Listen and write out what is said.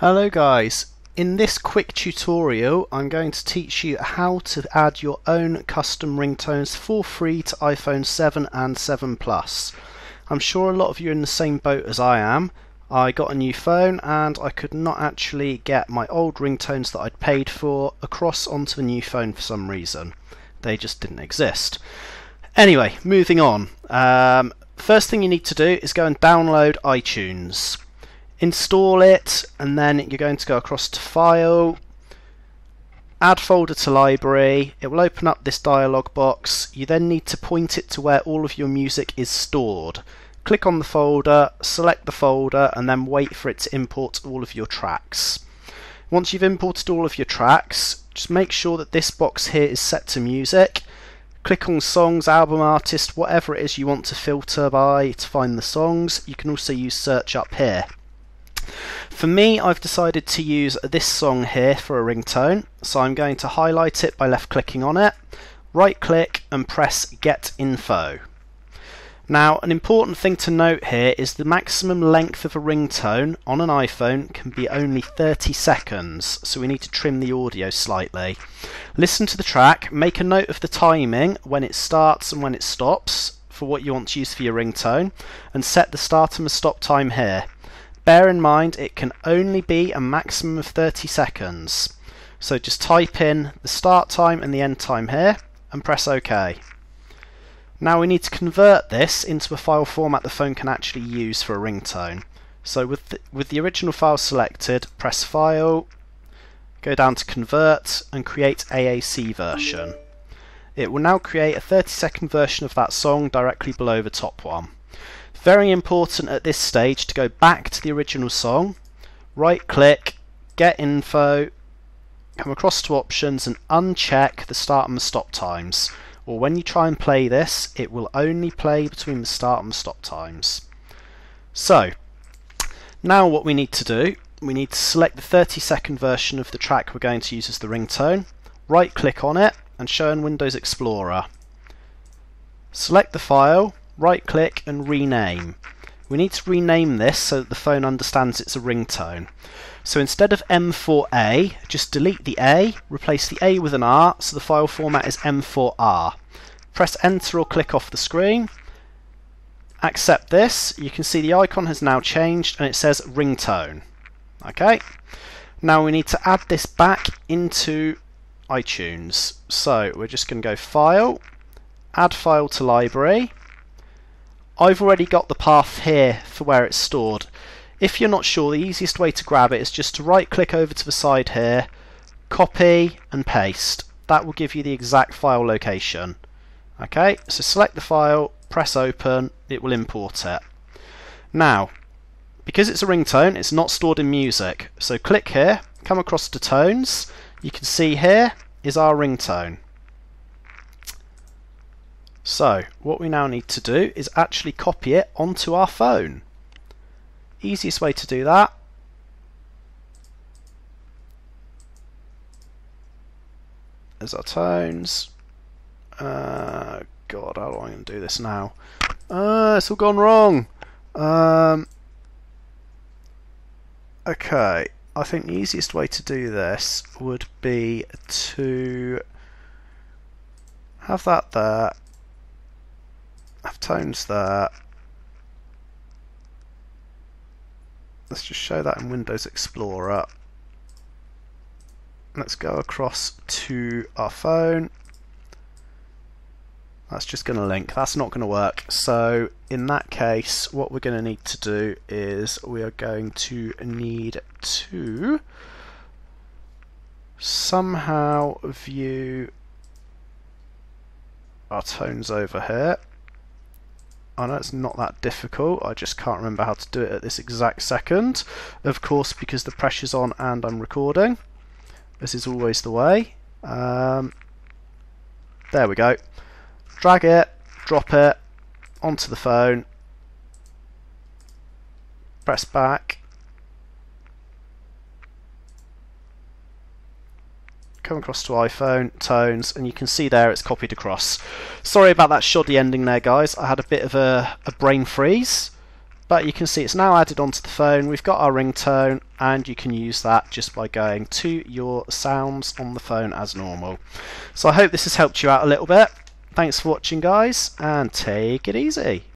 Hello guys, in this quick tutorial I'm going to teach you how to add your own custom ringtones for free to iPhone 7 and 7 Plus. I'm sure a lot of you are in the same boat as I am. I got a new phone and I could not actually get my old ringtones that I'd paid for across onto the new phone for some reason. They just didn't exist. Anyway, moving on. Um, first thing you need to do is go and download iTunes install it and then you're going to go across to file add folder to library. It will open up this dialog box. You then need to point it to where all of your music is stored. Click on the folder select the folder and then wait for it to import all of your tracks. Once you've imported all of your tracks just make sure that this box here is set to music. Click on songs, album artist, whatever it is you want to filter by to find the songs. You can also use search up here. For me, I've decided to use this song here for a ringtone, so I'm going to highlight it by left clicking on it, right click and press Get Info. Now, an important thing to note here is the maximum length of a ringtone on an iPhone can be only 30 seconds, so we need to trim the audio slightly. Listen to the track, make a note of the timing when it starts and when it stops for what you want to use for your ringtone, and set the start and the stop time here. Bear in mind it can only be a maximum of 30 seconds. So just type in the start time and the end time here and press OK. Now we need to convert this into a file format the phone can actually use for a ringtone. So with the, with the original file selected, press File, go down to Convert and create AAC version. It will now create a 30 second version of that song directly below the top one. Very important at this stage to go back to the original song, right click, get info, come across to options and uncheck the start and the stop times. Or when you try and play this, it will only play between the start and the stop times. So, now what we need to do, we need to select the 30 second version of the track we're going to use as the ringtone, right click on it and show in Windows Explorer. Select the file, right click and rename. We need to rename this so that the phone understands it's a ringtone. So instead of M4A, just delete the A, replace the A with an R, so the file format is M4R. Press enter or click off the screen. Accept this. You can see the icon has now changed and it says ringtone. Okay. Now we need to add this back into iTunes. So we're just going to go File, Add File to Library. I've already got the path here for where it's stored. If you're not sure, the easiest way to grab it is just to right click over to the side here, copy and paste. That will give you the exact file location. Okay, so select the file, press open, it will import it. Now, because it's a ringtone, it's not stored in music. So click here, come across to tones. You can see here is our ringtone. So what we now need to do is actually copy it onto our phone. Easiest way to do that is our tones. Uh, God, how am I going to do this now? Uh, it's all gone wrong. Um, okay, I think the easiest way to do this would be to have that there tones there. Let's just show that in Windows Explorer. Let's go across to our phone. That's just going to link. That's not going to work. So in that case, what we're going to need to do is we are going to need to somehow view our tones over here. I know it's not that difficult, I just can't remember how to do it at this exact second. Of course, because the pressure's on and I'm recording. This is always the way. Um, there we go. Drag it, drop it onto the phone, press back, come across to iPhone, tones, and you can see there it's copied across. Sorry about that shoddy ending there, guys. I had a bit of a, a brain freeze. but you can see it's now added onto the phone. We've got our ringtone and you can use that just by going to your sounds on the phone as normal. So I hope this has helped you out a little bit. Thanks for watching guys and take it easy.